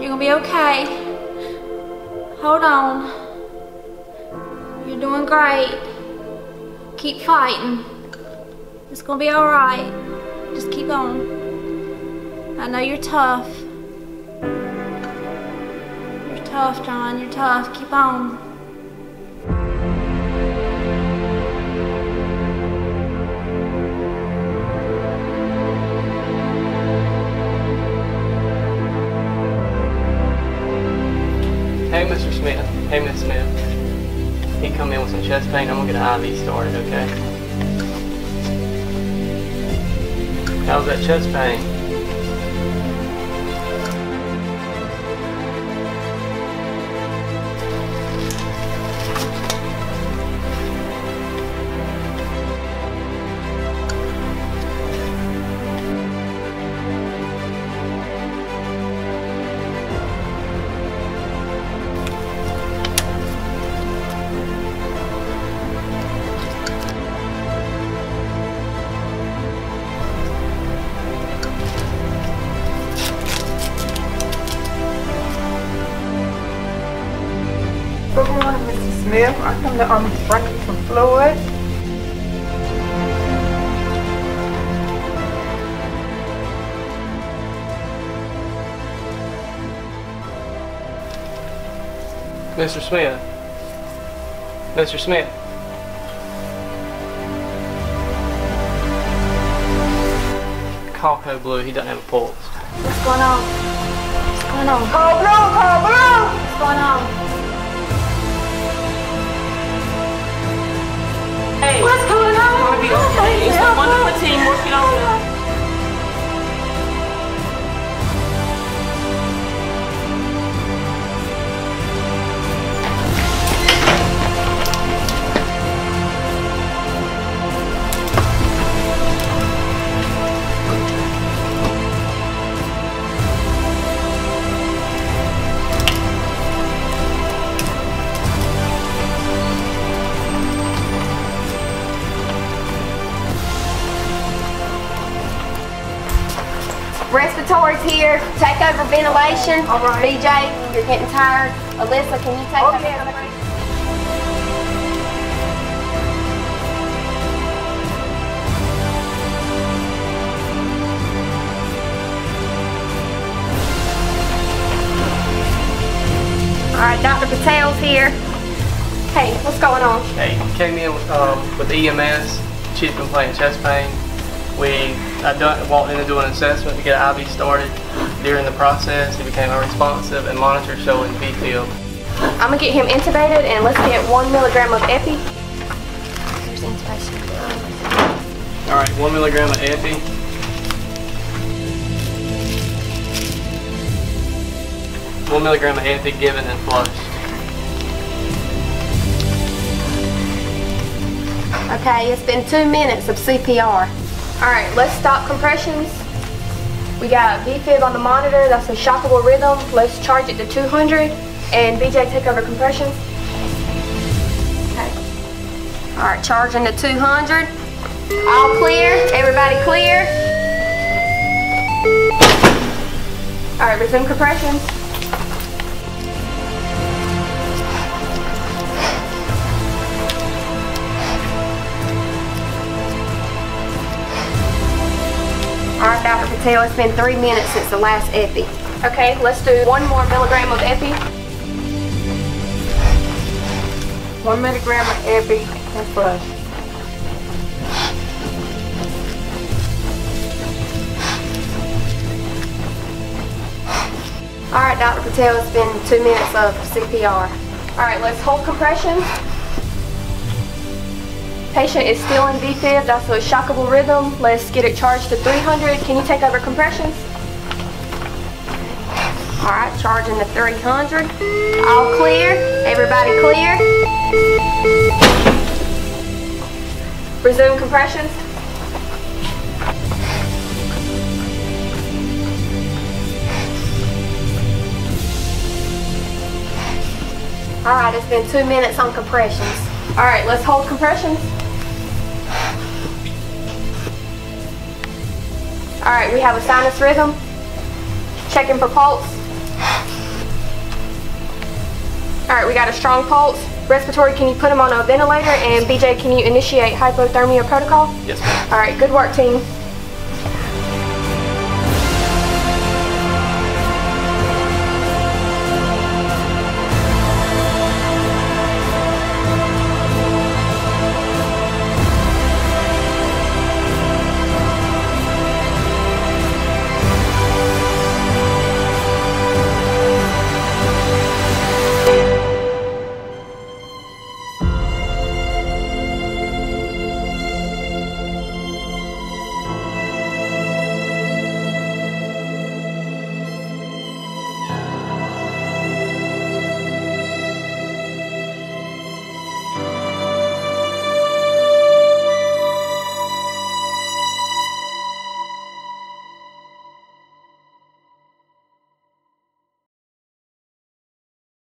You're gonna be okay. Hold on. You're doing great. Keep fighting. It's gonna be alright. Just keep on. I know you're tough. You're tough, John. You're tough. Keep on. Hey, Miss Smith. He come in with some chest pain. I'm gonna get an IV started, okay? How's that chest pain? Morning, Mrs. Smith. I come to um, bring you some fluid. Mr. Smith. Mr. Smith. Call code blue. He doesn't have a pulse. What's going on? What's going on? Call blue, call blue! What's going on? What's going on? Respiratory's here. Take over ventilation. All right. BJ, you're getting tired. Alyssa, can you take Okay. over? All right, Dr. Patel's here. Hey, what's going on? Hey, came in um, with EMS. She's been playing chest pain. We I done, walked in to do an assessment to get an IV started. During the process, he became unresponsive and monitor showing V-fib. I'm gonna get him intubated and let's get one milligram of epi. Here's intubation. All right, one milligram of epi. One milligram of epi given and flushed. Okay, it's been two minutes of CPR. All right, let's stop compressions. We got V-fib on the monitor, that's a shockable rhythm. Let's charge it to 200 and BJ take over compressions. Okay. All right, charging to 200. All clear, everybody clear. All right, resume compressions. Patel, it's been three minutes since the last epi. Okay, let's do one more milligram of epi. One milligram of epi and flush. All right, Dr. Patel, it's been two minutes of CPR. All right, let's hold compression. Patient is still in VFib, that's a shockable rhythm. Let's get it charged to 300. Can you take over compressions? All right, charging to 300. All clear, everybody clear. Resume compressions. All right, it's been two minutes on compressions. All right, let's hold compressions. All right, we have a sinus rhythm. Checking for pulse. All right, we got a strong pulse. Respiratory, can you put him on a ventilator? And BJ, can you initiate hypothermia protocol? Yes, ma'am. All right, good work, team.